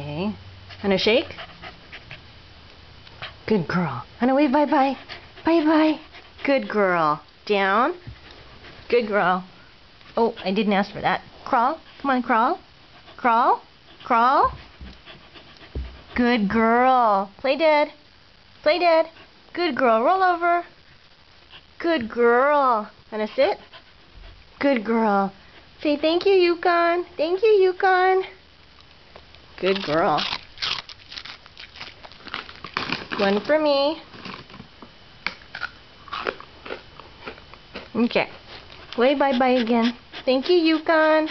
Okay. And a shake? Good girl. And a wave bye-bye. Bye-bye. Good girl. Down. Good girl. Oh, I didn't ask for that. Crawl. Come on, crawl. Crawl. Crawl. Good girl. Play dead. Play dead. Good girl. Roll over. Good girl. And a sit. Good girl. Say thank you, Yukon. Thank you, Yukon. Good girl. One for me. Okay. Way bye-bye again. Thank you, Yukon.